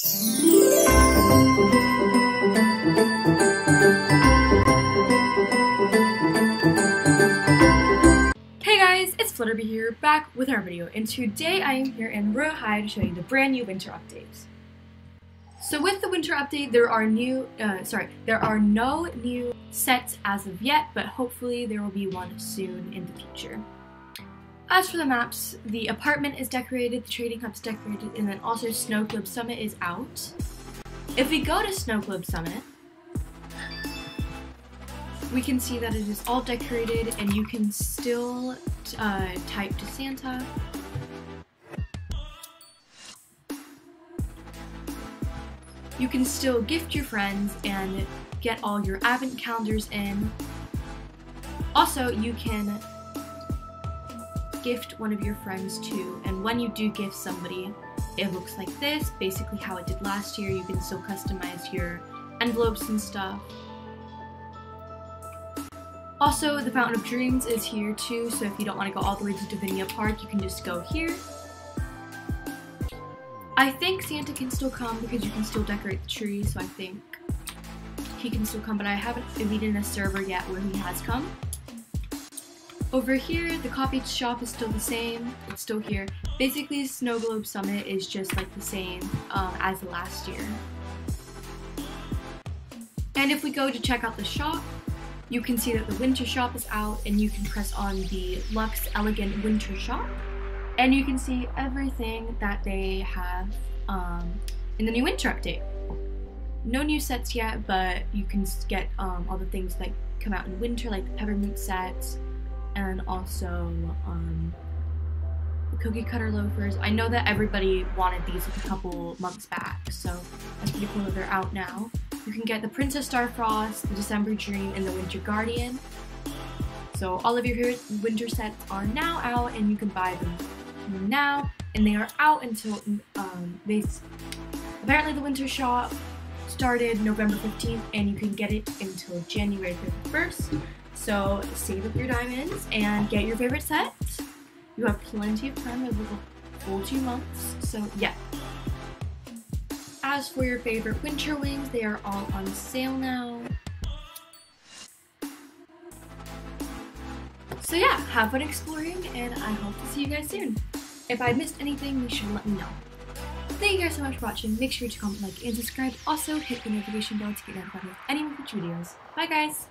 Hey guys, it's Flutterby here, back with our video, and today I am here in High to show you the brand new winter updates. So with the winter update, there are new, uh, sorry, there are no new sets as of yet, but hopefully there will be one soon in the future. As for the maps, the apartment is decorated, the trading hub is decorated, and then also Snow Globe Summit is out. If we go to Snow Globe Summit, we can see that it is all decorated and you can still uh, type to Santa. You can still gift your friends and get all your advent calendars in. Also, you can gift one of your friends too, and when you do gift somebody, it looks like this, basically how it did last year. You can still customize your envelopes and stuff. Also, the Fountain of Dreams is here too, so if you don't want to go all the way to Divinia Park, you can just go here. I think Santa can still come because you can still decorate the tree, so I think he can still come, but I haven't in a server yet where he has come. Over here, the coffee shop is still the same. It's still here. Basically, Snow Globe Summit is just like the same um, as last year. And if we go to check out the shop, you can see that the winter shop is out and you can press on the Luxe Elegant Winter Shop and you can see everything that they have um, in the new winter update. No new sets yet, but you can get um, all the things that come out in winter, like the peppermint sets, and also um, cookie cutter loafers. I know that everybody wanted these a couple months back, so that's pretty cool that they're out now. You can get the Princess Starfrost, the December Dream, and the Winter Guardian. So all of your favorite winter sets are now out, and you can buy them now, and they are out until um, they. Apparently, the winter shop started November 15th, and you can get it until January 31st. So save up your diamonds and get your favorite set. You have plenty of time, over the full two months. So yeah. As for your favorite winter wings, they are all on sale now. So yeah, have fun exploring, and I hope to see you guys soon. If I missed anything, sure to let me know. Thank you guys so much for watching. Make sure to comment, like, and subscribe. Also, hit the notification bell to get notified of any future videos. Bye guys!